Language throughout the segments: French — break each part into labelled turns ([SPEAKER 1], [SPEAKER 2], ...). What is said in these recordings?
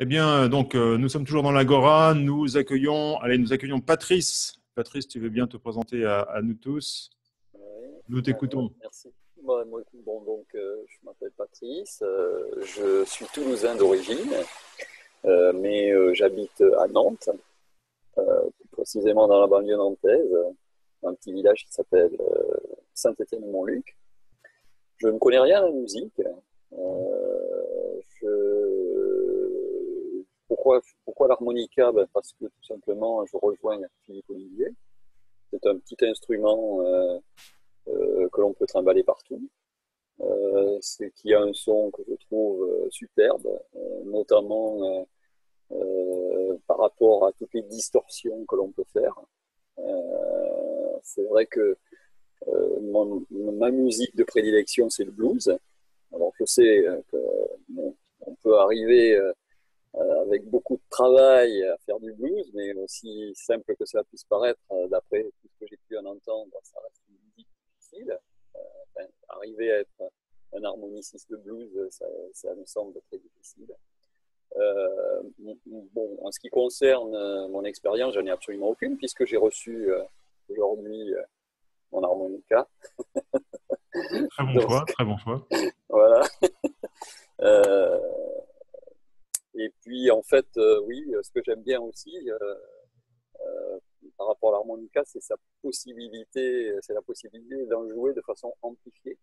[SPEAKER 1] Eh bien, donc, euh, nous sommes toujours dans l'Agora. Nous accueillons, allez, nous accueillons Patrice. Patrice, tu veux bien te présenter à, nous tous? Nous t'écoutons.
[SPEAKER 2] merci. Bon, donc, euh, je m'appelle Patrice. Euh, je suis toulousain d'origine, mais j'habite à Nantes, plus précisément dans la banlieue nantaise, un petit village qui s'appelle Saint-Étienne-Mont-Luc. Je ne connais rien à la musique. Pourquoi, l'harmonica? Ben Parce que tout simplement, je rejoins Philippe Olivier. C'est un petit instrument euh, euh, que l'on peut trimballer partout. Euh, c'est qui a un son que je trouve superbe, notamment par rapport à toutes les distorsions que l'on peut faire. c'est vrai que ma musique de prédilection, c'est le blues. Alors je sais qu'on peut arriver euh, avec beaucoup de travail à faire du blues, mais aussi simple que cela puisse paraître, euh, d'après tout ce que j'ai pu en entendre, ça reste une musique difficile. Euh, arriver à être un harmoniciste de blues, ça, me semble très difficile. bon, en ce qui concerne mon expérience, j'en ai absolument aucune, puisque j'ai reçu aujourd'hui mon harmonica.
[SPEAKER 1] Très bon choix, très bon choix.
[SPEAKER 2] voilà. Et puis, en fait, euh, oui, ce que j'aime bien aussi, euh, euh, par rapport à l'harmonica, c'est sa possibilité, c'est la possibilité d'en jouer de façon amplifiée.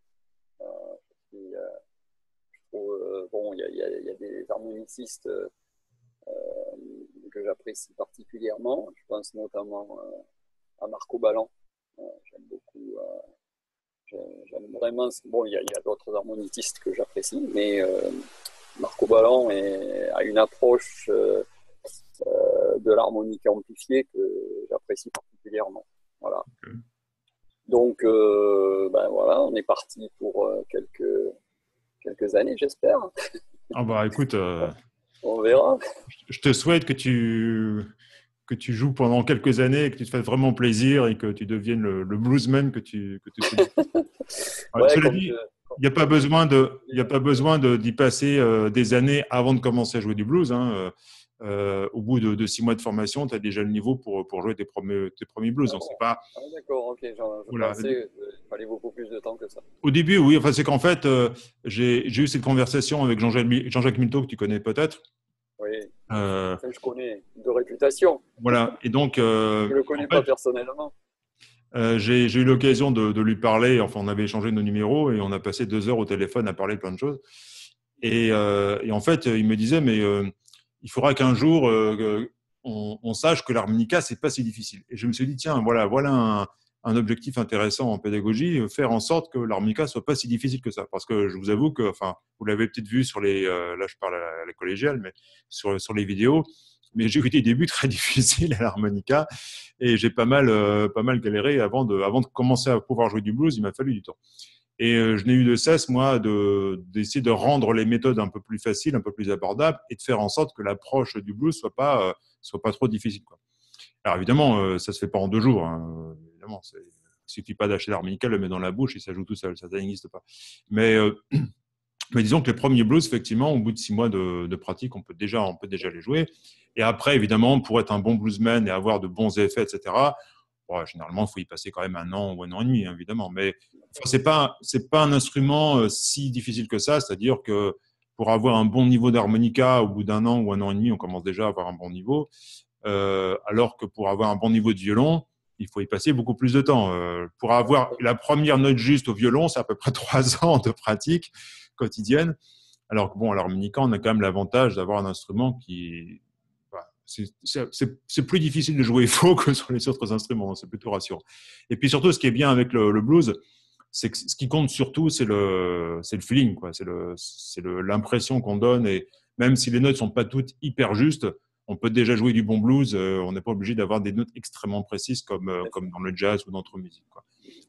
[SPEAKER 2] bon, il y, a des harmonicistes que j'apprécie particulièrement. Je pense notamment à Marco Ballan. j'aime beaucoup. j'aime vraiment. Bon, il y a, d'autres harmonicistes que j'apprécie, mais Ballon a une approche euh, euh, de l'harmonie amplifiée que j'apprécie particulièrement. Voilà. Donc, euh, ben voilà, on est parti pour quelques, quelques années, j'espère.
[SPEAKER 1] Ah bah écoute,
[SPEAKER 2] on verra.
[SPEAKER 1] Je te souhaite que tu, que tu joues pendant quelques années, que tu te fasses vraiment plaisir et que tu deviennes le, bluesman que tu, que tu ouais, il n'y a pas besoin de, il a pas besoin d'y passer euh, des années avant de commencer à jouer du blues. Hein. Euh, euh, au bout de, six mois de formation, tu as déjà le niveau pour, pour jouer tes premiers, tes premiers blues.
[SPEAKER 2] Ah, pas... Ah, d'accord, ok. Je pensais qu'il fallait beaucoup plus de temps que ça.
[SPEAKER 1] Au début, oui. Enfin, c'est qu'en fait, j'ai eu cette conversation avec Jean-Jacques Jean Milteau, que tu connais peut-être.
[SPEAKER 2] Oui. je connais de réputation.
[SPEAKER 1] Voilà. Et donc. je
[SPEAKER 2] ne le connais pas personnellement.
[SPEAKER 1] Euh, j'ai eu l'occasion de, lui parler. Enfin, on avait échangé nos numéros et on a passé deux heures au téléphone à parler de plein de choses. Et, euh, en fait, il me disait, mais euh, il faudra qu'un jour on, sache que l'harmonica c'est pas si difficile. Et je me suis dit, tiens, voilà, voilà un, objectif intéressant en pédagogie, faire en sorte que l'harmonica soit pas si difficile que ça. Parce que je vous avoue que, enfin, vous l'avez peut-être vu sur les, là je parle à la collégiale, mais sur, sur les vidéos, mais j'ai eu des débuts très difficiles à l'harmonica et j'ai pas mal, euh, pas mal galéré avant de, avant de commencer à pouvoir jouer du blues. Il m'a fallu du temps. Et euh, je n'ai eu de cesse, moi, d'essayer de, rendre les méthodes un peu plus faciles, un peu plus abordables et de faire en sorte que l'approche du blues soit pas, euh, soit pas trop difficile. Quoi. Alors évidemment, ça se fait pas en deux jours. Hein. Évidemment, il suffit pas d'acheter l'harmonica, le mettre dans la bouche et ça joue tout seul. Ça n'existe pas. Mais mais disons que les premiers blues, effectivement, au bout de six mois de, pratique, on peut déjà, on peut déjà les jouer. Et après, évidemment, pour être un bon bluesman et avoir de bons effets, etc., généralement, il faut y passer quand même un an ou un an et demi, évidemment. Mais ce n'est pas, pas un instrument euh, si difficile que ça. C'est-à-dire que pour avoir un bon niveau d'harmonica, au bout d'un an ou un an et demi, on commence déjà à avoir un bon niveau. Euh, alors que pour avoir un bon niveau de violon, il faut y passer beaucoup plus de temps. Euh, pour avoir la première note juste au violon, c'est à peu près trois ans de pratique quotidienne. Alors que bon, à l'harmonica, on a quand même l'avantage d'avoir un instrument qui c'est plus difficile de jouer faux que sur les autres instruments, c'est plutôt rassurant. Et puis surtout, ce qui est bien avec le, blues, c'est que ce qui compte surtout, c'est le, le feeling, c'est l'impression qu'on donne. Et même si les notes sont pas toutes hyper justes, on peut déjà jouer du bon blues. Euh, on n'est pas obligé d'avoir des notes extrêmement précises comme, euh, comme dans le jazz ou dans d'autres musiques.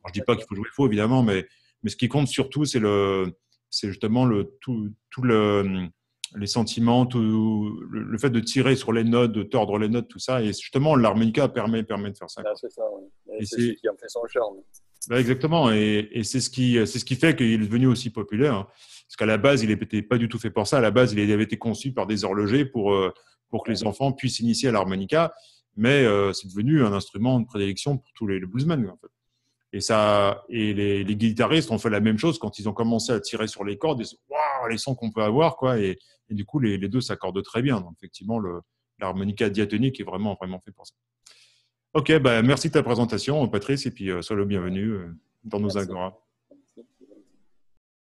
[SPEAKER 1] Je dis pas qu'il faut jouer faux, évidemment, mais, mais ce qui compte surtout, c'est le, c'est justement le, tout, tout le, les sentiments, tout, le, fait de tirer sur les notes, de tordre les notes, tout ça. Et justement, l'harmonica permet, permet de faire ça.
[SPEAKER 2] c'est ça, oui. c'est ce qui en fait son charme.
[SPEAKER 1] Bah, exactement. Et, et c'est ce, qui, ce qui fait qu'il est devenu aussi populaire. Parce qu'à la base, il n'était pas du tout fait pour ça. À la base, il avait été conçu par des horlogers pour, euh, pour que les enfants puissent s'initier à l'harmonica. Mais euh, c'est devenu un instrument de prédilection pour tous les, bluesmen. En fait. Et, ça, et les, guitaristes ont fait la même chose quand ils ont commencé à tirer sur les cordes. Waouh, les sons qu'on peut avoir. Quoi. Et, du coup, les, deux s'accordent très bien. Donc, effectivement, l'harmonica diatonique est vraiment, vraiment fait pour ça. Ok, bah, merci de ta présentation, Patrice, et puis euh, sois le bienvenu dans nos agora.